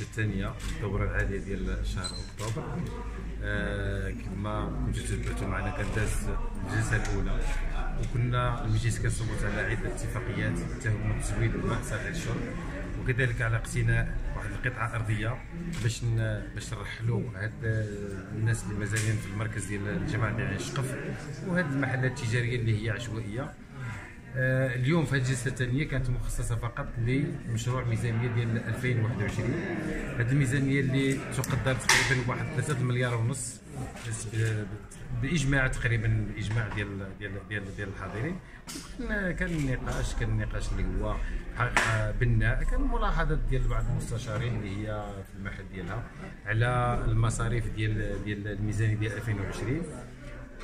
الثانية الدوره العادية ديال شهر أكتوبر. آه، كما كنتوا تتبعتوا معنا كداز الجلسة الأولى. وكنا المجلس كنصوت على عدة اتفاقيات تهم تزويد الماء صالح للشرب وكذلك على اقتناء واحد القطعة أرضية باش. باش نرحلوا هاد الناس اللي مازالين في المركز ديال الجماعه ديال عين شقف وهاد المحلات التجارية اللي هي عشوائية. اليوم في الجلسة الثانية كانت مخصصة فقط لمشروع ميزانية ديال 2021 هذه الميزانية اللي تقدر تقريبا بواحد 3 مليار ونص بإجماع تقريبا بإجماع ديال ديال ديال, ديال الحاضرين. كان النقاش كان النقاش اللي هو بناء. كان ملاحظات ديال بعض المستشارين اللي هي في المحل ديالها على المصاريف ديال ديال الميزانية ديال 2020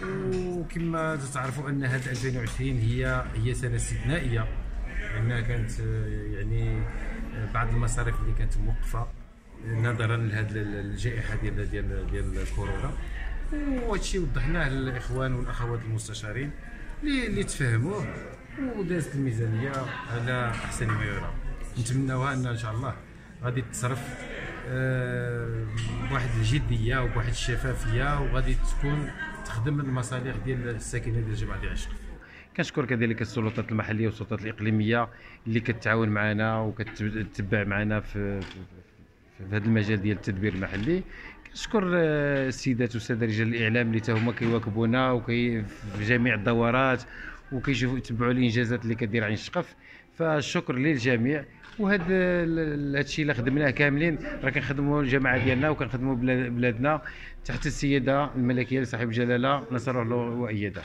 وكما تعرفوا أن هذه 2020 هي هي سنة استثنائية. لأنها كانت آه، يعني آه، بعض المصاريف اللي كانت موقفة نظرا لهذه الجائحة ديال ديال ديال كورونا وهذا الشيء وضحناه للإخوان والأخوات المستشارين اللي تفهموه. ودازت الميزانية على أحسن ما يرام. نتمناوها أن ان شاء الله غادي تصرف آه، بواحد الجدية وبواحد الشفافية وغادي تكون تخدم المصالح ديال الساكنه ديال ديال عشق كنشكر كذلك السلطات المحلية والسلطات الإقليمية اللي كتعاون معنا وكتتبع معنا في في- هذا المجال ديال التدبير المحلي. كنشكر آه، السيدات والسادة رجال الإعلام اللي هما كيواكبونا وكي في جميع الدورات وكيشوفوا يتبعوا الإنجازات اللي كدير عين شقف فالشكر للجميع وهذا هذا الشيء اللي خدمناه كاملين راه كنخدموا الجماعة ديالنا وكنخدموا بلاد- بلادنا تحت السيدة الملكية لصاحب الجلاله نصر الله وأيده.